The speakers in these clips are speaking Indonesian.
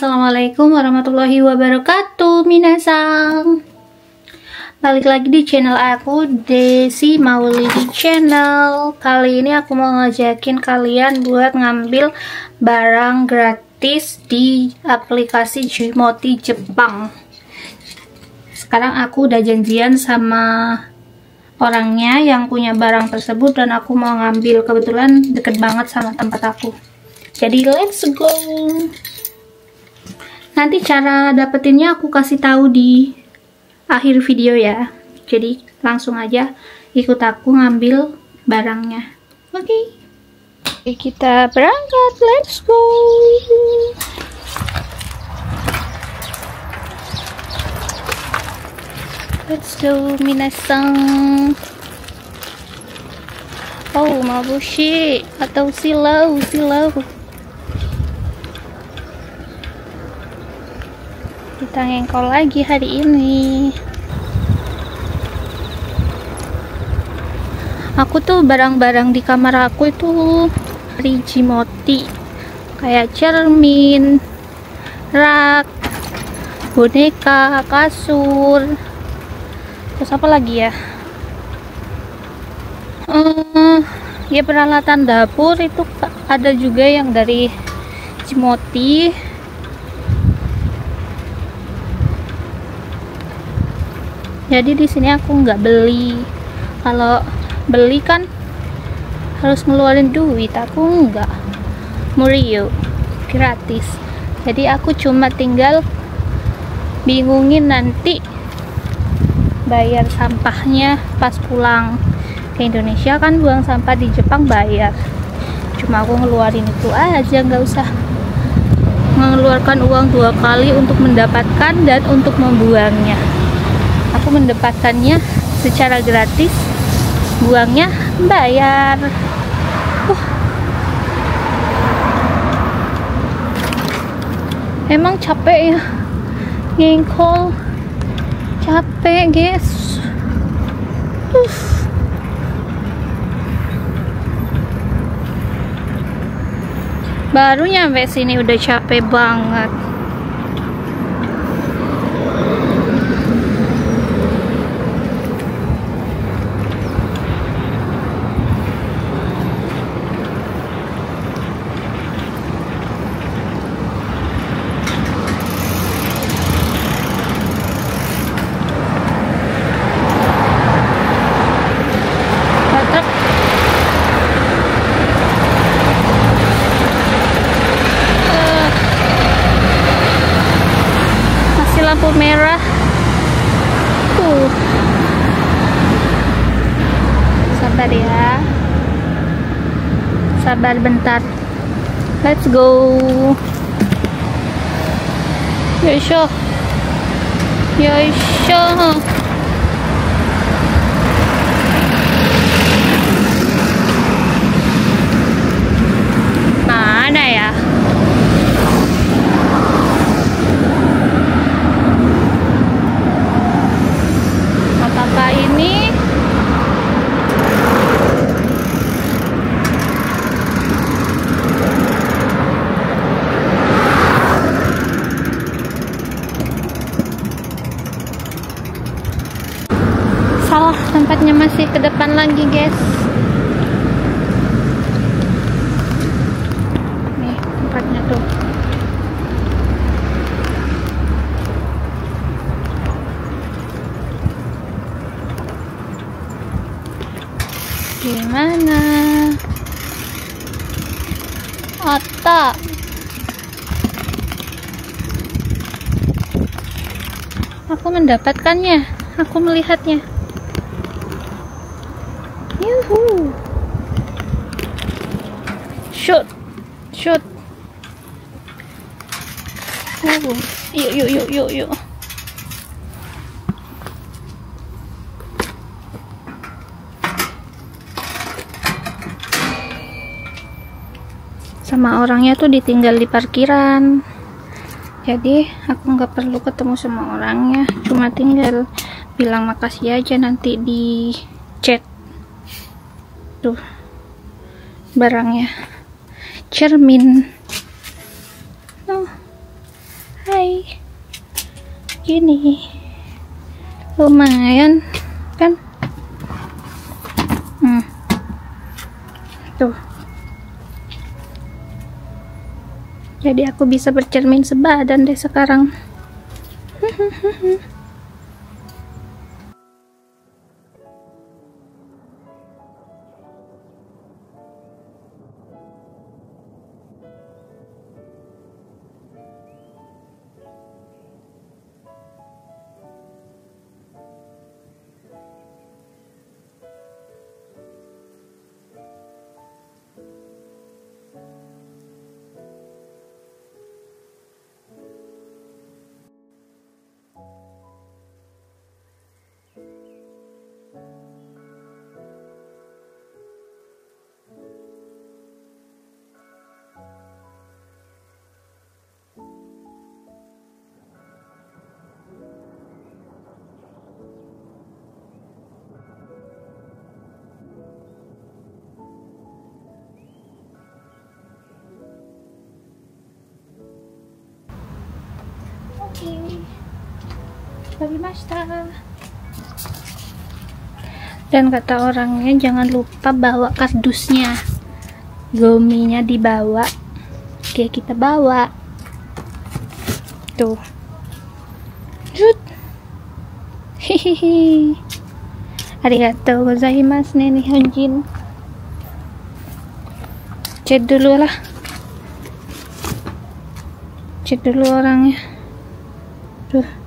assalamualaikum warahmatullahi wabarakatuh, minasang. Balik lagi di channel aku, Desi Maulidi Channel. Kali ini aku mau ngajakin kalian buat ngambil barang gratis di aplikasi Jimoti Jepang. Sekarang aku udah janjian sama orangnya yang punya barang tersebut dan aku mau ngambil kebetulan deket banget sama tempat aku. Jadi let's go. Nanti cara dapetinnya aku kasih tahu di akhir video ya. Jadi langsung aja ikut aku ngambil barangnya. Oke. Okay. Oke, kita berangkat. Let's go. Let's go, minasang. Oh, mabushi atau silau, silau. Kita ngengkol lagi hari ini. Aku tuh barang-barang di kamar aku itu dari Jimoti kayak cermin rak boneka kasur. Terus apa lagi ya? Uh, ya peralatan dapur itu ada juga yang dari Jimoti jadi di sini aku nggak beli. Kalau beli kan harus ngeluarin duit. Aku nggak. Murio. Gratis. Jadi aku cuma tinggal bingungin nanti bayar sampahnya pas pulang. Ke Indonesia kan buang sampah di Jepang bayar. Cuma aku ngeluarin itu aja nggak usah mengeluarkan uang dua kali untuk mendapatkan dan untuk membuangnya aku mendapatkannya secara gratis. Buangnya bayar. Uh. emang capek ya? Ngengkol. Capek guys. Uh. baru nyampe sini udah capek banget lampu merah. Tuh sabar ya. Sabar bentar. Let's go. Yoisho yoisho mana ya apakah ini salah tempatnya masih ke depan lagi guys. Nih tempatnya tuh. Gimana? Otak. Aku mendapatkannya. Aku melihatnya yuhu shoot shoot. Uh, yuk yuk yuk yuk yuk. Sama orangnya tuh ditinggal di parkiran. Jadi aku nggak perlu ketemu sama orangnya. Cuma tinggal bilang makasih aja nanti di chat. Tuh barangnya cermin. Oh hai. Gini lumayan kan? Hmm. tuh. Jadi aku bisa bercermin sebadan deh sekarang dan kata orangnya jangan lupa bawa kardusnya. Gominya dibawa. Oke kita bawa. Tuh. Jut. hihihi. Arigatou gozaimasu nih Honjin chat dulu lah. Chat dulu orangnya. Tuh.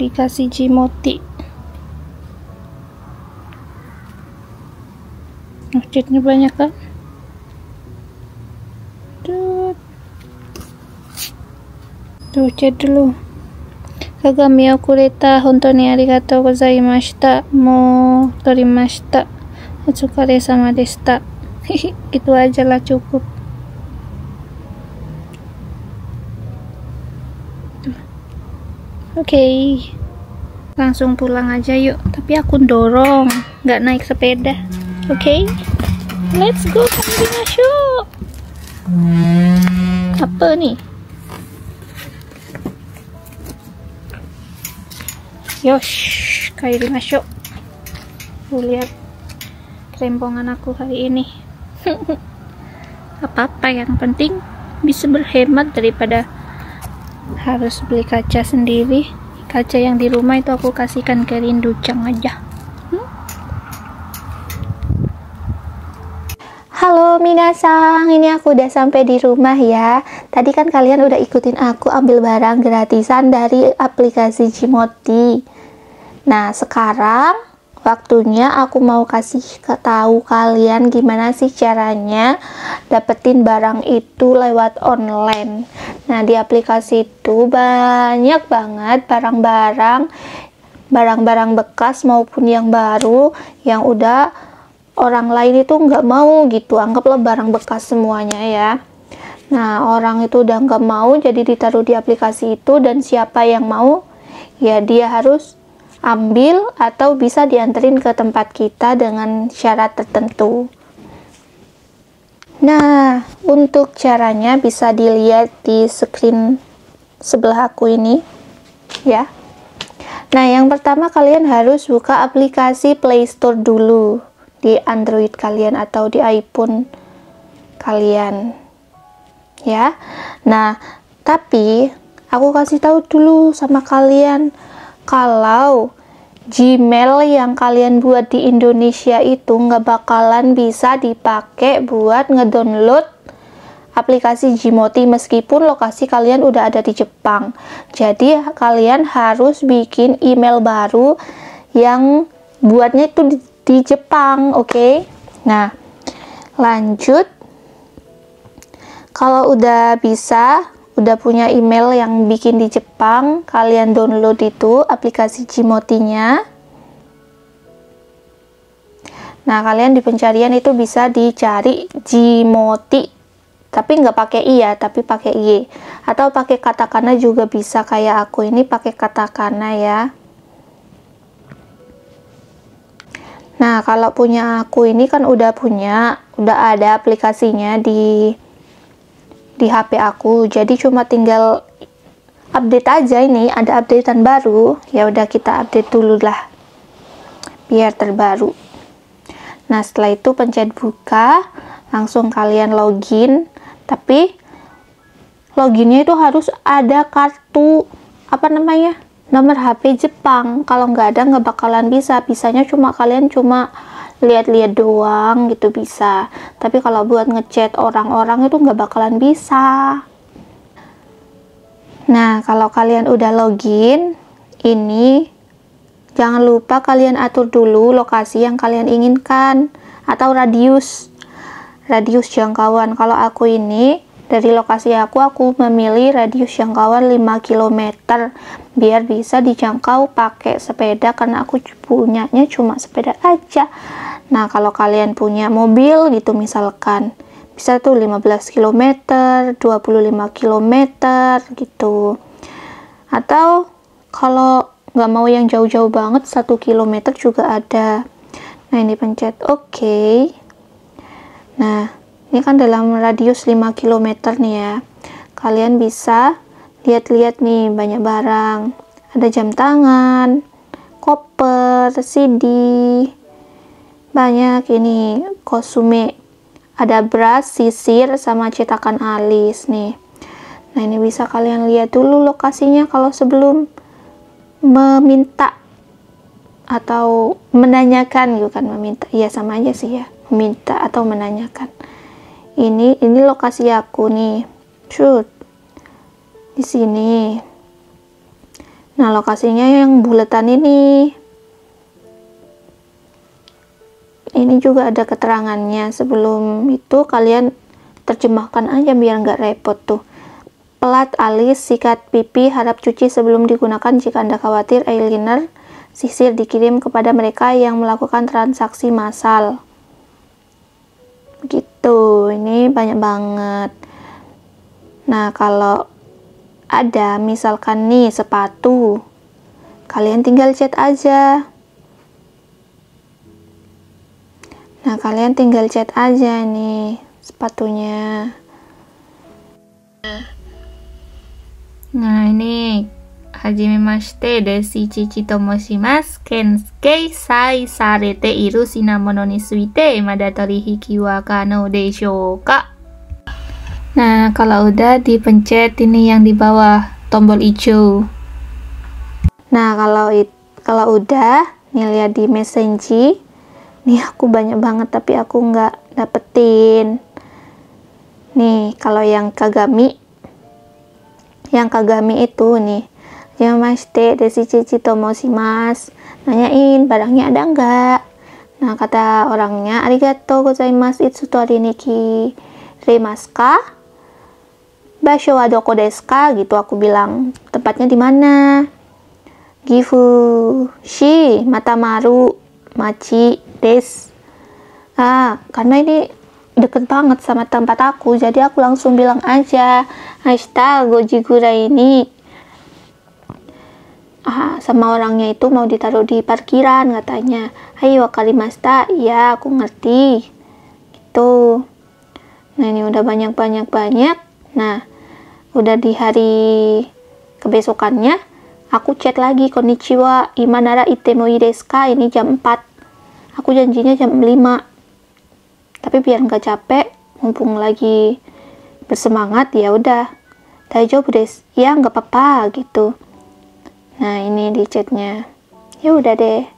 Aplikasi Gmoti. Oh, chatnya banyak kan? Tuh, chat dulu. Kagami okureta hontou ni arigatou gozaimashita. Mo torimashita. Otsukare sama deshita. gitu aja lah cukup. Oke, okay. langsung pulang aja yuk. Tapi aku dorong, nggak naik sepeda. Oke, okay? let's go Kairima Show. Apa nih? Yosh, Kairima Show. Lu lihat kerempongan aku hari ini. Apa-apa yang penting bisa berhemat daripada harus beli kaca sendiri. Kaca yang di rumah itu aku kasihkan ke Rinducang aja? Halo Minasang, ini aku udah sampai di rumah ya. Tadi kan kalian udah ikutin aku ambil barang gratisan dari aplikasi Cimoti. Nah sekarang waktunya aku mau kasih tahu kalian gimana sih caranya dapetin barang itu lewat online nah di aplikasi itu banyak banget barang-barang barang-barang bekas maupun yang baru yang udah orang lain itu nggak mau gitu anggaplah barang bekas semuanya ya nah orang itu udah nggak mau jadi ditaruh di aplikasi itu dan siapa yang mau ya dia harus ambil atau bisa dianterin ke tempat kita dengan syarat tertentu. Nah, untuk caranya bisa dilihat di screen sebelah aku ini, ya. Nah, yang pertama kalian harus buka aplikasi Play Store dulu di Android kalian atau di iPhone kalian. Ya. Nah, tapi aku kasih tahu dulu sama kalian kalau Gmail yang kalian buat di Indonesia itu nggak bakalan bisa dipakai buat ngedownload aplikasi Gmoti meskipun lokasi kalian udah ada di Jepang. Jadi kalian harus bikin email baru yang buatnya itu di, di Jepang, oke? Okay? Nah, lanjut. Kalau udah bisa, udah punya email yang bikin di Jepang, kalian download itu aplikasi Gmotinya. Nah, kalian di pencarian itu bisa dicari Jimoti. Tapi nggak pakai i ya, tapi pakai y. Atau pakai katakana juga bisa kayak aku ini pakai katakana ya. Nah, kalau punya aku ini kan udah punya, udah ada aplikasinya di di HP aku. Jadi cuma tinggal update aja ini, ada updatean baru. Ya udah kita update dulu lah. Biar terbaru. Nah, setelah itu pencet buka, langsung kalian login. Tapi loginnya itu harus ada kartu apa namanya? nomor HP Jepang. Kalau nggak ada nggak bakalan bisa. Bisanya cuma kalian cuma lihat-lihat doang gitu bisa. Tapi kalau buat ngechat orang-orang itu nggak bakalan bisa. Nah, kalau kalian udah login, ini Jangan lupa kalian atur dulu lokasi yang kalian inginkan atau radius radius jangkauan. Kalau aku ini dari lokasi aku aku memilih radius jangkauan 5 km biar bisa dijangkau pakai sepeda karena aku punyanya cuma sepeda aja. Nah, kalau kalian punya mobil gitu misalkan bisa tuh 15 km, 25 km gitu. Atau kalau nggak mau yang jauh-jauh banget satu kilometer juga ada nah ini pencet oke okay. nah ini kan dalam radius 5 km nih ya. Kalian bisa lihat-lihat nih banyak barang. Ada jam tangan koper CD banyak ini kosume. Ada brush sisir sama cetakan alis nih. Nah ini bisa kalian lihat dulu lokasinya kalau sebelum meminta atau menanyakan gitu kan meminta. Iya sama aja sih ya meminta atau menanyakan ini ini lokasi aku nih. Shoot. Di sini. Nah lokasinya yang buletan ini. Ini juga ada keterangannya. Sebelum itu kalian terjemahkan aja biar nggak repot tuh. Pelat alis, sikat pipi, harap cuci sebelum digunakan jika Anda khawatir eyeliner sisir dikirim kepada mereka yang melakukan transaksi massal. Gitu, ini banyak banget. Nah, kalau ada misalkan nih sepatu, kalian tinggal chat aja. Nah, kalian tinggal chat aja nih sepatunya. Nah ini Hajime mashite desi chichi to moshimasu kensuke sai sarete iru shinamono ni suite mada torihiki wa kano desho ka Nah kalau udah dipencet ini yang di bawah tombol hijau Nah kalau it, kalau udah nih lihat di messenger nih aku banyak banget tapi aku nggak dapetin nih kalau yang kagami yang Kagami itu nih Yamashite desi cici mas nanyain barangnya ada enggak nah kata orangnya arigato gozaimasu itsu tori niki remaska basho wa doko desu ka? Gitu aku bilang. Tempatnya di mana? Gifu shi Matamaru Machi des ah karena ini deket banget sama tempat aku jadi aku langsung bilang aja hashtag Gojigura ini ah, sama orangnya itu mau ditaruh di parkiran katanya. Ayo kalimasta iya aku ngerti. Gitu. Nah ini udah banyak-banyak-banyak. Nah udah di hari kebesokannya aku chat lagi konnichiwa imanara itemo desu ini jam 4 aku janjinya jam 5 tapi biar nggak capek mumpung lagi bersemangat ya udah. Jawab des ya nggak apa-apa gitu nah ini di chatnya. Ya udah deh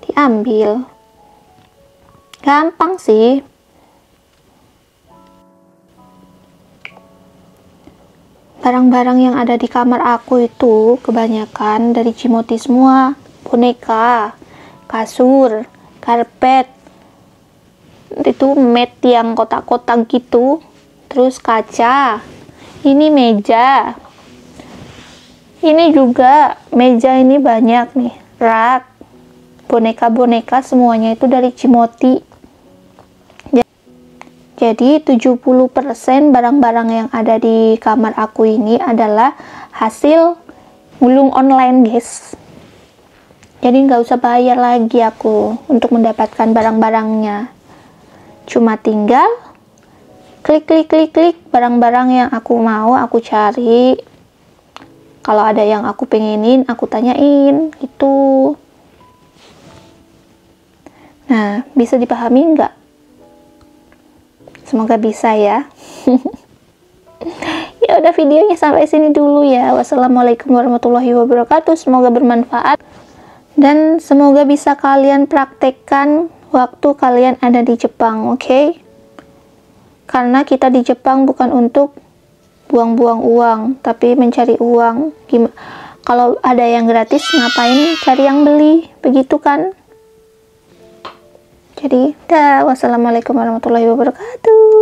diambil. Gampang sih. Barang-barang yang ada di kamar aku itu kebanyakan dari Cimoti semua. Boneka kasur karpet itu mat yang kotak-kotak gitu. Terus kaca. Ini meja ini juga meja ini banyak nih. Rak boneka-boneka semuanya itu dari Cimoti. Jadi 70% barang-barang yang ada di kamar aku ini adalah hasil mulung online guys. Jadi nggak usah bayar lagi aku untuk mendapatkan barang-barangnya. Cuma tinggal klik klik klik klik barang-barang yang aku mau aku cari kalau ada yang aku pengenin aku tanyain gitu. Nah bisa dipahami nggak? Semoga bisa ya. Ya udah videonya sampai sini dulu ya. Wassalamualaikum warahmatullahi wabarakatuh. Semoga bermanfaat. Dan semoga bisa kalian praktekkan waktu kalian ada di Jepang oke? Okay? karena kita di Jepang bukan untuk buang-buang uang tapi mencari uang. Gimana kalau ada yang gratis ngapain cari yang beli? Begitu kan? Jadi dah. Wassalamualaikum warahmatullahi wabarakatuh